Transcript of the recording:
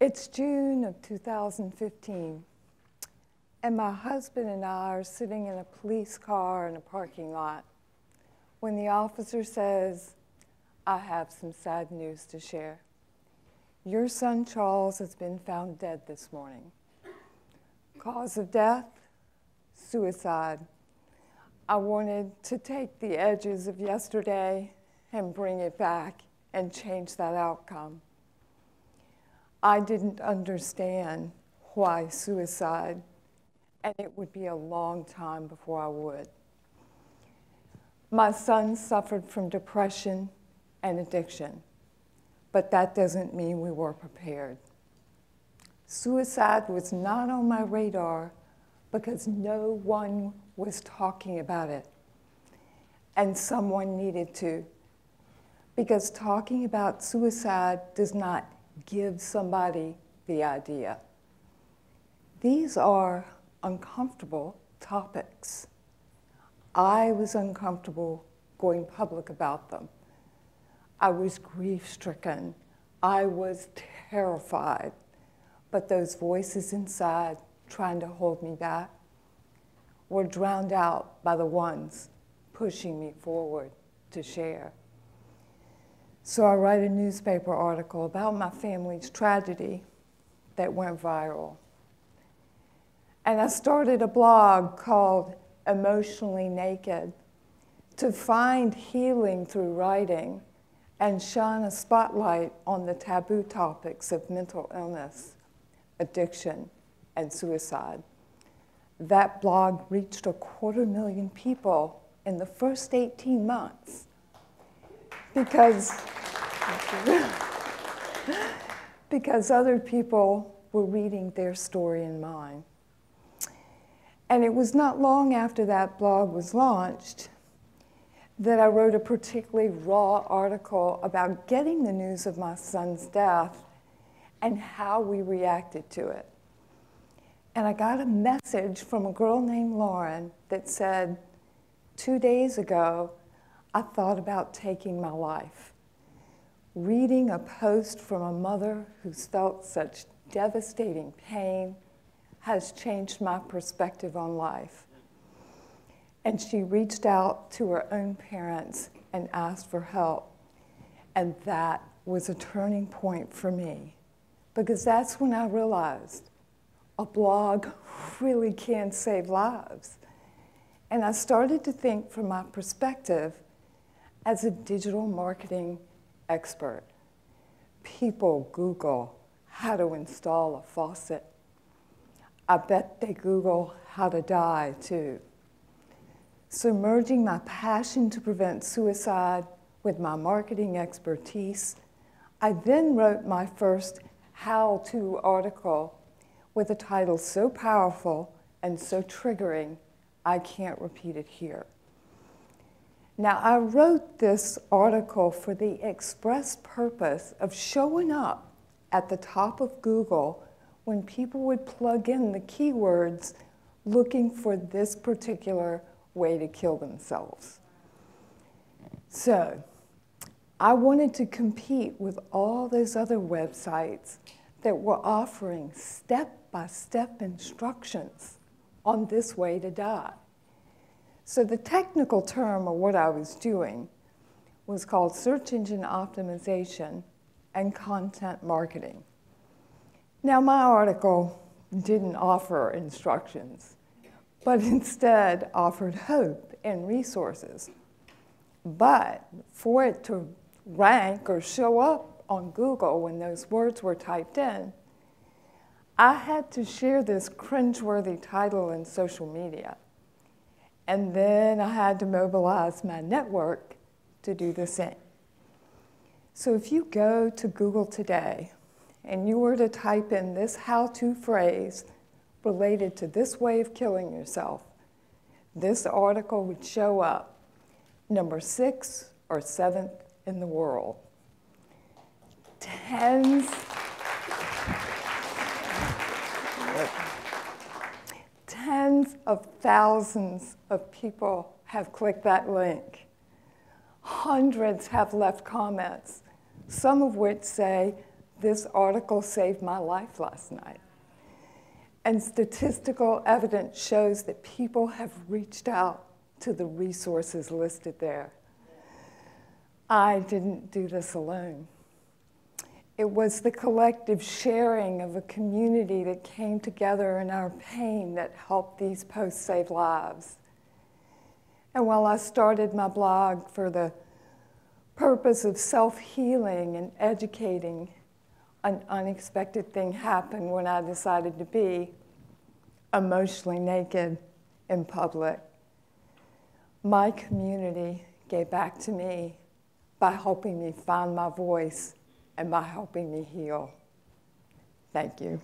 It's June of 2015, and my husband and I are sitting in a police car in a parking lot when the officer says, I have some sad news to share. Your son Charles has been found dead this morning. Cause of death? Suicide. I wanted to take the edges of yesterday and bring it back and change that outcome. I didn't understand why suicide, and it would be a long time before I would. My son suffered from depression and addiction, but that doesn't mean we were prepared. Suicide was not on my radar because no one was talking about it, and someone needed to. Because talking about suicide does not give somebody the idea. These are uncomfortable topics. I was uncomfortable going public about them. I was grief stricken. I was terrified. But those voices inside trying to hold me back were drowned out by the ones pushing me forward to share. So I write a newspaper article about my family's tragedy that went viral. And I started a blog called Emotionally Naked to find healing through writing and shine a spotlight on the taboo topics of mental illness, addiction, and suicide. That blog reached a quarter million people in the first 18 months because, because other people were reading their story and mine. And it was not long after that blog was launched that I wrote a particularly raw article about getting the news of my son's death and how we reacted to it. And I got a message from a girl named Lauren that said, Two days ago, I thought about taking my life. Reading a post from a mother who's felt such devastating pain has changed my perspective on life. And she reached out to her own parents and asked for help. And that was a turning point for me because that's when I realized a blog really can save lives. And I started to think from my perspective as a digital marketing expert. People Google how to install a faucet. I bet they Google how to die too. Submerging my passion to prevent suicide with my marketing expertise, I then wrote my first how to article with a title so powerful and so triggering, I can't repeat it here. Now, I wrote this article for the express purpose of showing up at the top of Google when people would plug in the keywords looking for this particular way to kill themselves. So, I wanted to compete with all those other websites that were offering step by step instructions on this way to die. So the technical term of what I was doing was called search engine optimization and content marketing. Now, my article didn't offer instructions, but instead offered hope and resources. But for it to rank or show up on Google when those words were typed in, I had to share this cringeworthy title in social media. And then I had to mobilize my network to do the same. So if you go to Google today and you were to type in this how to phrase related to this way of killing yourself, this article would show up number six or seventh in the world. Tens tens of thousands of people have clicked that link. Hundreds have left comments, some of which say, this article saved my life last night. And statistical evidence shows that people have reached out to the resources listed there. I didn't do this alone. It was the collective sharing of a community that came together in our pain that helped these posts save lives. And while I started my blog for the purpose of self healing and educating, an unexpected thing happened when I decided to be emotionally naked in public. My community gave back to me by helping me find my voice and by helping me heal. Thank you.